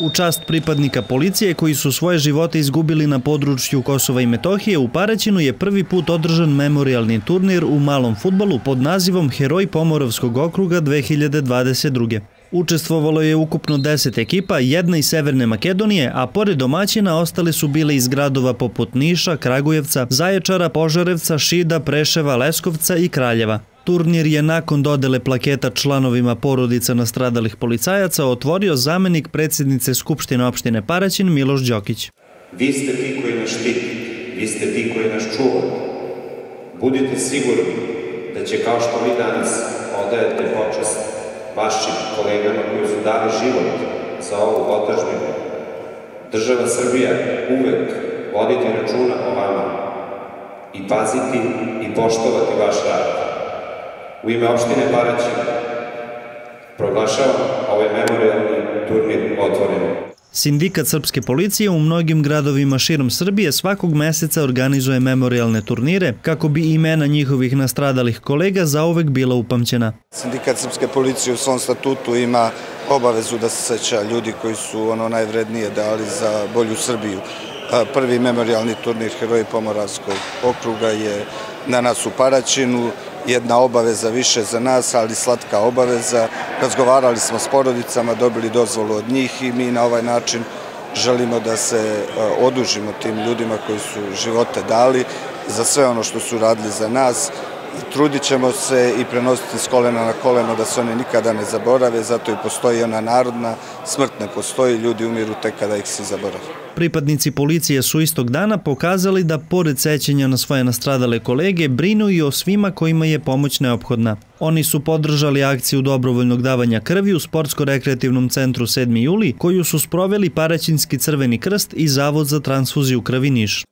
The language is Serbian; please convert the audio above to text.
U čast pripadnika policije koji su svoje živote izgubili na području Kosova i Metohije, u Paraćinu je prvi put održan memorialni turnir u malom futbalu pod nazivom Heroj Pomorovskog okruga 2022. Učestvovalo je ukupno 10 ekipa, jedna iz Severne Makedonije, a pored domaćina ostale su bile iz gradova poput Niša, Kragujevca, Zaječara, Požarevca, Šida, Preševa, Leskovca i Kraljeva. Turnir je nakon dodele plaketa članovima porodica nastradalih policajaca otvorio zamenik predsjednice Skupštine opštine Paraćin Miloš Đokić. Vi ste ti koji nas štiti, vi ste ti koji nas čuvate. Budite sigurni da će kao što vi danas odajete počest vašim kolegama koji su dali život za ovu otažbinu, država Srbija uvek voditi računa o vama i paziti i poštovati vaš rad. U ime opštine Paraćin proglašavam ovaj memorialni turnir otvorenim. Sindikat Srpske policije u mnogim gradovima širom Srbije svakog meseca organizuje memorialne turnire kako bi imena njihovih nastradalih kolega zauvek bila upamćena. Sindikat Srpske policije u svom statutu ima obavezu da se seća ljudi koji su ono najvrednije dali za bolju Srbiju. Prvi memorialni turnir Heroji Pomoravskog okruga je na nas u Paraćinu jedna obaveza više za nas, ali slatka obaveza. Razgovarali smo s porodicama, dobili dozvolu od njih i mi na ovaj način želimo da se e, odužimo tim ljudima koji su živote dali za sve ono što su radili za nas Trudit ćemo se i prenositi s kolena na koleno da se one nikada ne zaborave, zato i postoji ona narodna, smrt ne postoji, ljudi umiru tek kada ih se zaborave. Pripadnici policije su istog dana pokazali da pored sećenja na svoje nastradale kolege brinu i o svima kojima je pomoć neophodna. Oni su podržali akciju dobrovoljnog davanja krvi u Sportsko-rekreativnom centru 7. juli, koju su sproveli Paraćinski crveni krst i Zavod za transfuziju krvi Niš.